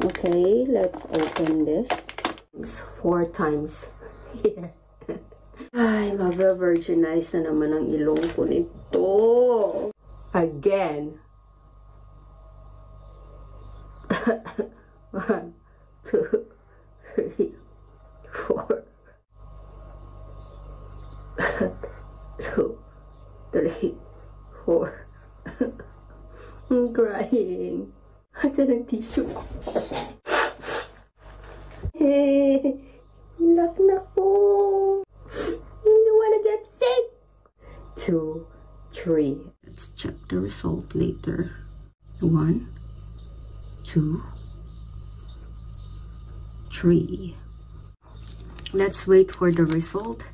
Okay, let's open this. It's four times. Here. Ay, mabavirginize na naman ang ilong ko nito. Again. One, two, three, four. two, three, four. I'm crying. Ang tissue? Hey, lock na po. You don't wanna get sick. Two, three. Let's check the result later. One, two, three. Let's wait for the result.